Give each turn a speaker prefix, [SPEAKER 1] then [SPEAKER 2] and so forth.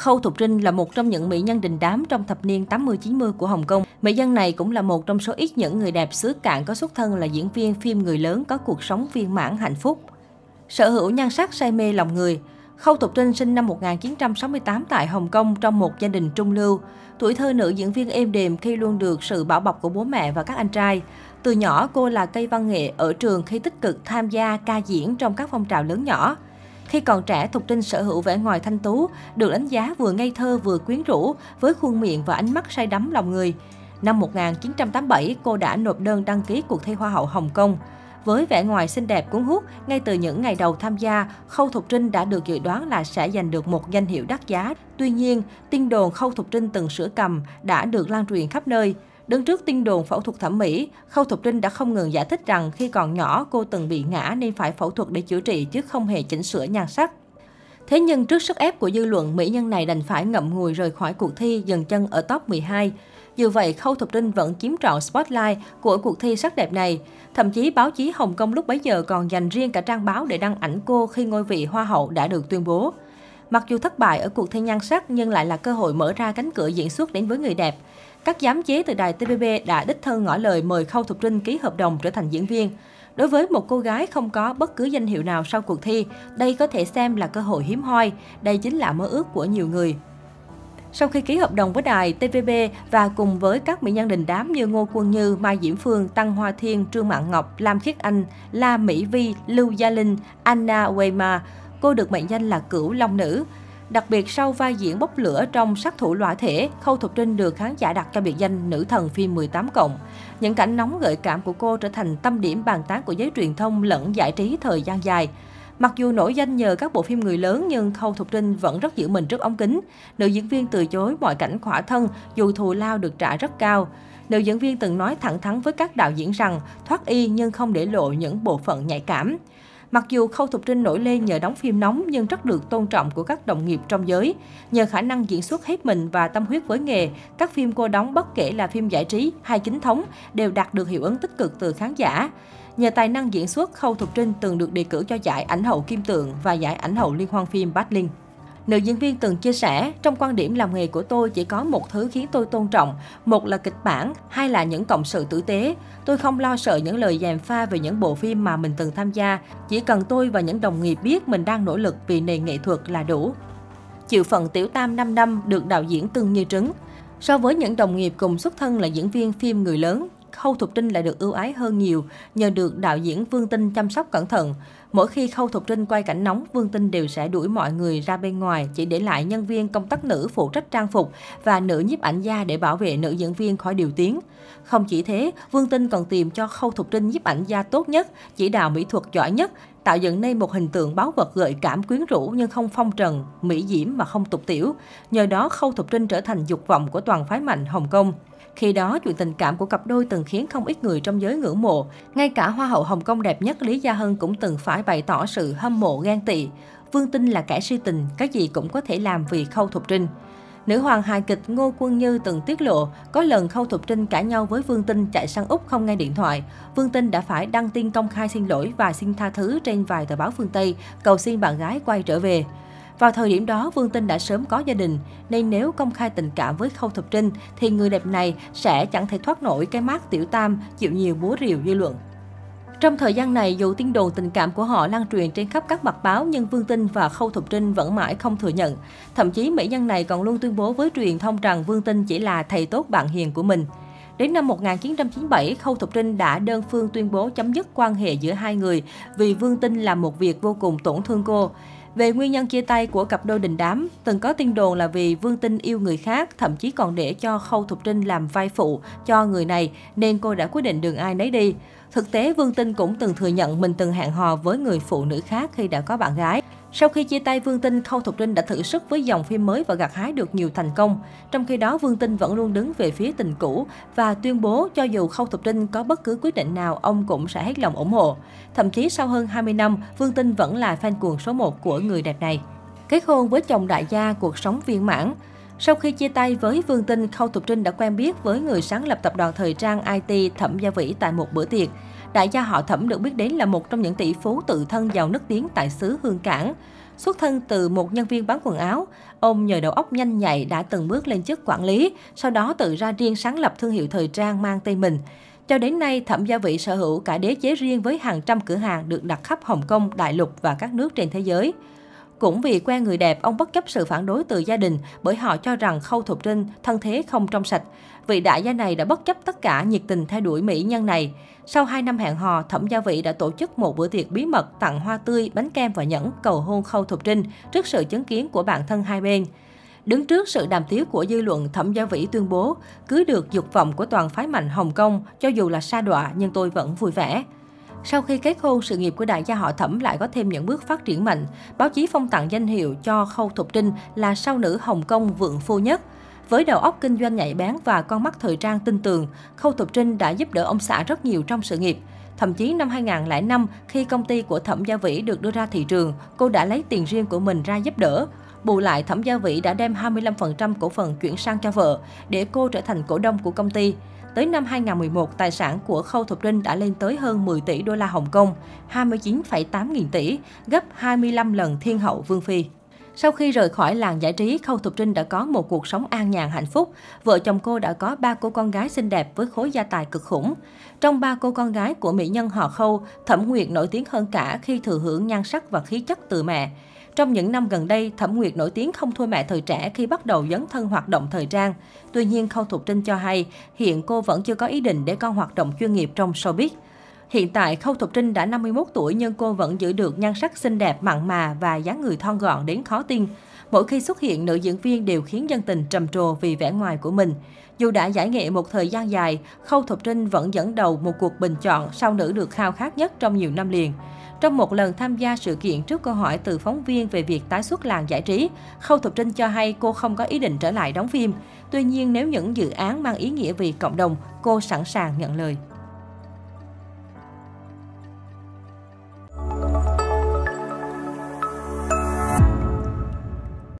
[SPEAKER 1] Khâu Thục Trinh là một trong những mỹ nhân đình đám trong thập niên 80-90 của Hồng Kông. Mỹ nhân này cũng là một trong số ít những người đẹp xứ cạn có xuất thân là diễn viên phim người lớn có cuộc sống viên mãn hạnh phúc. Sở hữu nhan sắc say mê lòng người, Khâu Thục Trinh sinh năm 1968 tại Hồng Kông trong một gia đình trung lưu. Tuổi thơ nữ diễn viên êm đềm khi luôn được sự bảo bọc của bố mẹ và các anh trai. Từ nhỏ, cô là cây văn nghệ ở trường khi tích cực tham gia ca diễn trong các phong trào lớn nhỏ. Khi còn trẻ, Thục Trinh sở hữu vẻ ngoài thanh tú, được đánh giá vừa ngây thơ vừa quyến rũ, với khuôn miệng và ánh mắt say đắm lòng người. Năm 1987, cô đã nộp đơn đăng ký cuộc thi Hoa hậu Hồng Kông. Với vẻ ngoài xinh đẹp cuốn hút, ngay từ những ngày đầu tham gia, Khâu Thục Trinh đã được dự đoán là sẽ giành được một danh hiệu đắt giá. Tuy nhiên, tin đồn Khâu Thục Trinh từng sửa cầm đã được lan truyền khắp nơi. Đứng trước tin đồn phẫu thuật thẩm mỹ, Khâu Thục Trinh đã không ngừng giải thích rằng khi còn nhỏ cô từng bị ngã nên phải phẫu thuật để chữa trị chứ không hề chỉnh sửa nhan sắc. Thế nhưng trước sức ép của dư luận, mỹ nhân này đành phải ngậm ngùi rời khỏi cuộc thi dừng chân ở top 12. Dù vậy, Khâu Thục Trinh vẫn chiếm trọn spotlight của cuộc thi sắc đẹp này. Thậm chí báo chí Hồng Kông lúc bấy giờ còn dành riêng cả trang báo để đăng ảnh cô khi ngôi vị Hoa hậu đã được tuyên bố. Mặc dù thất bại ở cuộc thi nhan sắc nhưng lại là cơ hội mở ra cánh cửa diễn xuất đến với người đẹp. Các giám chế từ đài TVB đã đích thân ngỏ lời mời Khâu Thục Trinh ký hợp đồng trở thành diễn viên. Đối với một cô gái không có bất cứ danh hiệu nào sau cuộc thi, đây có thể xem là cơ hội hiếm hoi. Đây chính là mơ ước của nhiều người. Sau khi ký hợp đồng với đài TVB và cùng với các mỹ nhân đình đám như Ngô Quân Như, Mai Diễm Phương, Tăng Hoa Thiên, Trương Mạn Ngọc, Lam Khiết Anh, La Mỹ Vi, Lưu Gia Linh, Anna Weimar, cô được mệnh danh là cửu long nữ. Đặc biệt sau vai diễn bốc lửa trong sát thủ loại thể, Khâu Thục Trinh được khán giả đặt cho biệt danh nữ thần phim 18 cộng. Những cảnh nóng gợi cảm của cô trở thành tâm điểm bàn tán của giới truyền thông lẫn giải trí thời gian dài. Mặc dù nổi danh nhờ các bộ phim người lớn nhưng Khâu Thục Trinh vẫn rất giữ mình trước ống kính. Nữ diễn viên từ chối mọi cảnh khỏa thân dù thù lao được trả rất cao. Nữ diễn viên từng nói thẳng thắn với các đạo diễn rằng thoát y nhưng không để lộ những bộ phận nhạy cảm. Mặc dù Khâu Thục Trinh nổi lên nhờ đóng phim nóng nhưng rất được tôn trọng của các đồng nghiệp trong giới. Nhờ khả năng diễn xuất hết mình và tâm huyết với nghề, các phim cô đóng bất kể là phim giải trí hay chính thống đều đạt được hiệu ứng tích cực từ khán giả. Nhờ tài năng diễn xuất, Khâu Thục Trinh từng được đề cử cho giải ảnh hậu Kim Tượng và giải ảnh hậu liên hoan phim Bát Linh. Nữ diễn viên từng chia sẻ, trong quan điểm làm nghề của tôi chỉ có một thứ khiến tôi tôn trọng, một là kịch bản, hai là những cộng sự tử tế. Tôi không lo sợ những lời gièm pha về những bộ phim mà mình từng tham gia, chỉ cần tôi và những đồng nghiệp biết mình đang nỗ lực vì nền nghệ thuật là đủ. Chịu phận tiểu tam 5 năm được đạo diễn cưng như trứng. So với những đồng nghiệp cùng xuất thân là diễn viên phim người lớn, Khâu Thục Trinh lại được ưu ái hơn nhiều nhờ được đạo diễn Vương Tinh chăm sóc cẩn thận. Mỗi khi Khâu Thục Trinh quay cảnh nóng, Vương Tinh đều sẽ đuổi mọi người ra bên ngoài, chỉ để lại nhân viên công tác nữ phụ trách trang phục và nữ nhiếp ảnh gia để bảo vệ nữ diễn viên khỏi điều tiếng. Không chỉ thế, Vương Tinh còn tìm cho Khâu Thục Trinh nhiếp ảnh gia tốt nhất, chỉ đạo mỹ thuật giỏi nhất, tạo dựng nên một hình tượng báo vật gợi cảm quyến rũ nhưng không phong trần, mỹ diễm mà không tục tiểu. Nhờ đó, Khâu Thục Trinh trở thành dục vọng của toàn phái mạnh Hồng Kông. Khi đó, chuyện tình cảm của cặp đôi từng khiến không ít người trong giới ngưỡng mộ. Ngay cả Hoa hậu Hồng Kông đẹp nhất Lý Gia Hân cũng từng phải bày tỏ sự hâm mộ ghen tị. Vương Tinh là kẻ si tình, cái gì cũng có thể làm vì Khâu Thục Trinh. Nữ hoàng hài kịch Ngô Quân Như từng tiết lộ, có lần Khâu Thục Trinh cãi nhau với Vương Tinh chạy sang Úc không nghe điện thoại. Vương Tinh đã phải đăng tin công khai xin lỗi và xin tha thứ trên vài tờ báo phương Tây, cầu xin bạn gái quay trở về. Vào thời điểm đó, Vương Tinh đã sớm có gia đình, nên nếu công khai tình cảm với Khâu Thục Trinh, thì người đẹp này sẽ chẳng thể thoát nổi cái mát tiểu tam chịu nhiều búa rìu dư luận. Trong thời gian này, dù tin đồn tình cảm của họ lan truyền trên khắp các mặt báo, nhưng Vương Tinh và Khâu Thục Trinh vẫn mãi không thừa nhận. Thậm chí, mỹ nhân này còn luôn tuyên bố với truyền thông rằng Vương Tinh chỉ là thầy tốt bạn hiền của mình. Đến năm 1997, Khâu Thục Trinh đã đơn phương tuyên bố chấm dứt quan hệ giữa hai người vì Vương Tinh làm một việc vô cùng tổn thương cô. Về nguyên nhân chia tay của cặp đôi đình đám, từng có tin đồn là vì Vương Tinh yêu người khác, thậm chí còn để cho Khâu Thục Trinh làm vai phụ cho người này, nên cô đã quyết định đường ai nấy đi. Thực tế, Vương Tinh cũng từng thừa nhận mình từng hẹn hò với người phụ nữ khác khi đã có bạn gái. Sau khi chia tay Vương Tinh, Khâu Thục Trinh đã thử sức với dòng phim mới và gặt hái được nhiều thành công. Trong khi đó, Vương Tinh vẫn luôn đứng về phía tình cũ và tuyên bố cho dù Khâu Thục Trinh có bất cứ quyết định nào, ông cũng sẽ hết lòng ủng hộ. Thậm chí sau hơn 20 năm, Vương Tinh vẫn là fan cuồng số 1 của người đẹp này. Kết hôn với chồng đại gia, cuộc sống viên mãn. Sau khi chia tay với Vương Tinh, Khâu Thục Trinh đã quen biết với người sáng lập tập đoàn thời trang IT Thẩm Gia Vĩ tại một bữa tiệc. Đại gia họ Thẩm được biết đến là một trong những tỷ phú tự thân giàu nức tiếng tại xứ Hương Cảng. Xuất thân từ một nhân viên bán quần áo, ông nhờ đầu óc nhanh nhạy đã từng bước lên chức quản lý, sau đó tự ra riêng sáng lập thương hiệu thời trang mang tên mình. Cho đến nay, Thẩm Gia Vị sở hữu cả đế chế riêng với hàng trăm cửa hàng được đặt khắp Hồng Kông, Đại Lục và các nước trên thế giới. Cũng vì quen người đẹp, ông bất chấp sự phản đối từ gia đình bởi họ cho rằng Khâu Thục Trinh thân thế không trong sạch. Vị đại gia này đã bất chấp tất cả nhiệt tình theo đuổi mỹ nhân này. Sau 2 năm hẹn hò, Thẩm Gia Vị đã tổ chức một bữa tiệc bí mật tặng hoa tươi, bánh kem và nhẫn cầu hôn Khâu Thục Trinh trước sự chứng kiến của bạn thân hai bên. Đứng trước sự đàm tiếu của dư luận, Thẩm Gia Vĩ tuyên bố, cứ được dục vọng của toàn phái mạnh Hồng Kông, cho dù là sa đọa nhưng tôi vẫn vui vẻ. Sau khi kết hôn, sự nghiệp của đại gia họ Thẩm lại có thêm những bước phát triển mạnh. Báo chí phong tặng danh hiệu cho Khâu Thục Trinh là sao nữ Hồng Kông vượng phu nhất. Với đầu óc kinh doanh nhạy bén và con mắt thời trang tinh tường, Khâu Thục Trinh đã giúp đỡ ông xã rất nhiều trong sự nghiệp. Thậm chí năm 2005, khi công ty của Thẩm Gia Vĩ được đưa ra thị trường, cô đã lấy tiền riêng của mình ra giúp đỡ. Bù lại, Thẩm Gia Vĩ đã đem 25% cổ phần chuyển sang cho vợ, để cô trở thành cổ đông của công ty. Tới năm 2011, tài sản của Khâu Thục Trinh đã lên tới hơn 10 tỷ đô la Hồng Kông, 29,8 nghìn tỷ, gấp 25 lần thiên hậu Vương Phi. Sau khi rời khỏi làng giải trí, Khâu Thục Trinh đã có một cuộc sống an nhàn hạnh phúc. Vợ chồng cô đã có ba cô con gái xinh đẹp với khối gia tài cực khủng. Trong ba cô con gái của mỹ nhân họ Khâu, Thẩm Nguyệt nổi tiếng hơn cả khi thừa hưởng nhan sắc và khí chất từ mẹ. Trong những năm gần đây, Thẩm Nguyệt nổi tiếng không thua mẹ thời trẻ khi bắt đầu dấn thân hoạt động thời trang. Tuy nhiên, Khâu Thục Trinh cho hay, hiện cô vẫn chưa có ý định để con hoạt động chuyên nghiệp trong showbiz. Hiện tại, Khâu Thục Trinh đã 51 tuổi nhưng cô vẫn giữ được nhan sắc xinh đẹp, mặn mà và dáng người thon gọn đến khó tin. Mỗi khi xuất hiện, nữ diễn viên đều khiến dân tình trầm trồ vì vẻ ngoài của mình. Dù đã giải nghệ một thời gian dài, Khâu Thục Trinh vẫn dẫn đầu một cuộc bình chọn sau nữ được khao khát nhất trong nhiều năm liền. Trong một lần tham gia sự kiện trước câu hỏi từ phóng viên về việc tái xuất làng giải trí, Khâu Thục Trinh cho hay cô không có ý định trở lại đóng phim. Tuy nhiên, nếu những dự án mang ý nghĩa vì cộng đồng, cô sẵn sàng nhận lời.